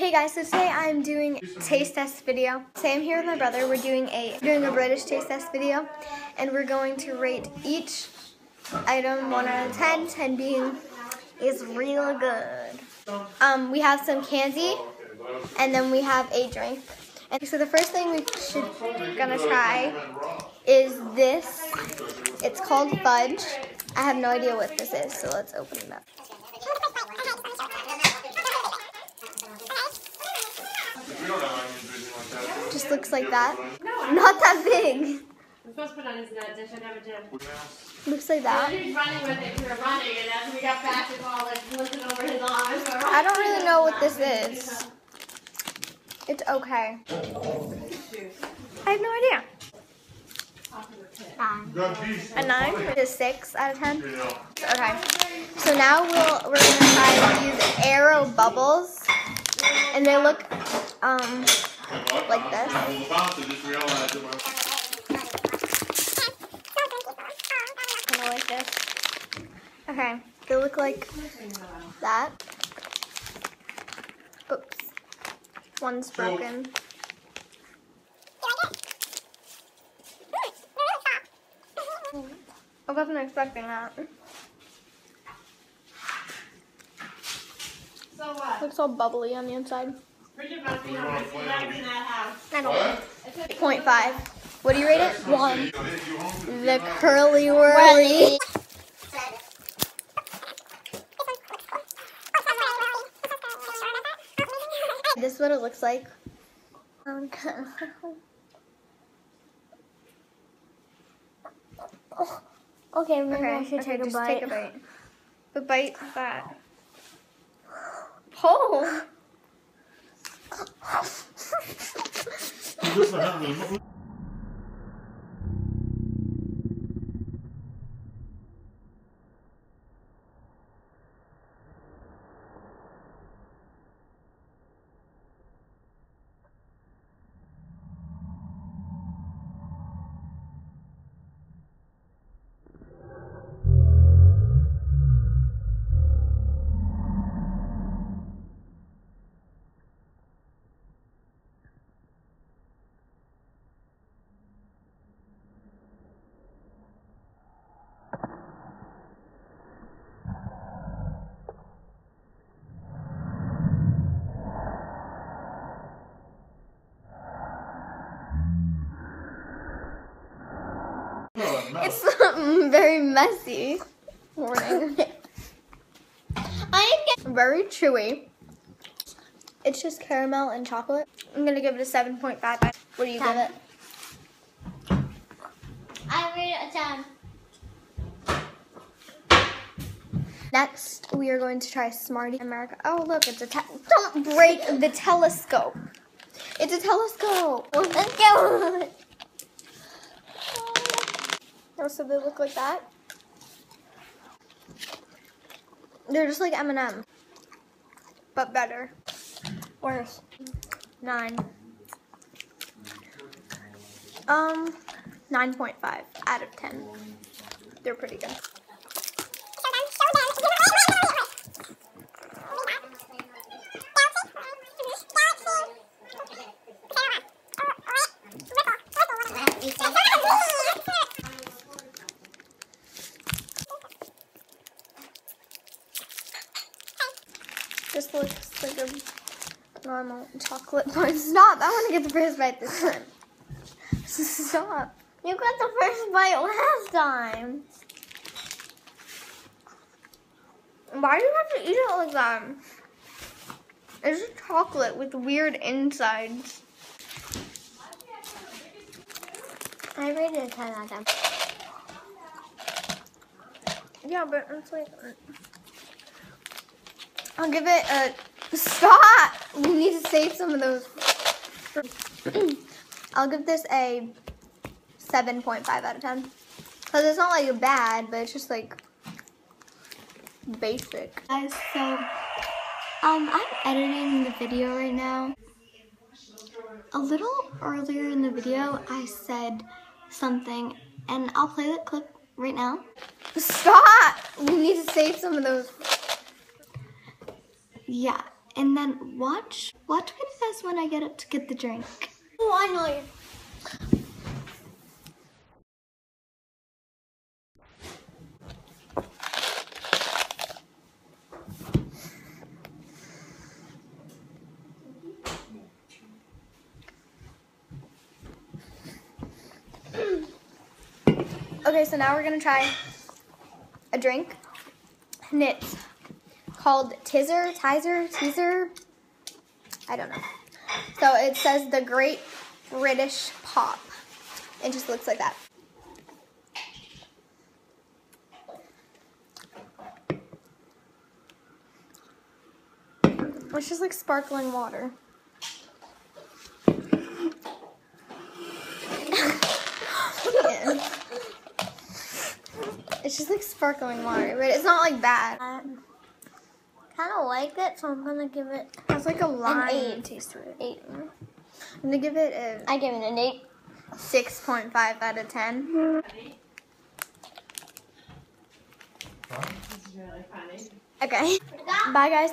Hey guys, so today I'm doing taste test video. Today I'm here with my brother. We're doing a doing a British taste test video, and we're going to rate each item one out of 10, 10 being is real good. Um, we have some candy, and then we have a drink. And so the first thing we should gonna try is this. It's called fudge. I have no idea what this is, so let's open it up. Just looks like that. Not that big. I'm supposed to put on his nuts. I should have a gym. Looks like that. he running with it. We were running, and as we got back, it's all like lifting over his. So I don't really know what this is. It's okay. I have no idea. A nine to six out of ten. Okay. So now we'll we're gonna try these Aero bubbles, and they look um like this. Kind of like this. Okay. They look like that. Oops. One's broken. I wasn't expecting that. So what? Looks all bubbly on the inside. Bridget must be hungry. She's not in that house. I don't What? It's a- Point five. What do you rate it? One. The Curly Wurly. This is what it looks like. Um, okay. Oh, okay, maybe Okay, I should okay, take a just bite. take a bite. But bite that. Oh. 你就把它给弄。It's mm, very messy. Warning. I get very chewy. It's just caramel and chocolate. I'm gonna give it a 7.5. What do you give it? I rate it a 10. Next, we are going to try Smarty America. Oh, look, it's a te- don't break the telescope. It's a telescope. Let's go. Oh, so they look like that. They're just like M&M, but better. Worse. Nine. Um, 9.5 out of 10. They're pretty good. This looks like a normal chocolate bar. Stop! I want to get the first bite this time. Stop. You got the first bite last time. Why do you have to eat it like that? It's just chocolate with weird insides. I rated a 10 out of 10. Yeah, but it's like. I'll give it a. Stop! We need to save some of those. I'll give this a 7.5 out of 10. Because it's not like bad, but it's just like. Basic. Guys, so. Um, I'm editing the video right now. A little earlier in the video, I said something, and I'll play that clip right now. Stop! We need to save some of those. Yeah, and then watch watch what it says when I get up to get the drink. Oh, I know you. Okay, so now we're gonna try a drink, and it's called Tizer, Tizer, Teaser. I don't know. So it says the Great British Pop. It just looks like that. It's just like sparkling water. It's just like sparkling water, but it's not like bad. Kind of like it, so I'm gonna give it It has like a lime eight. taste to it. eight. I'm gonna give it a I give it an eight. 6.5 out of 10. This is really funny. Okay. Bye, guys.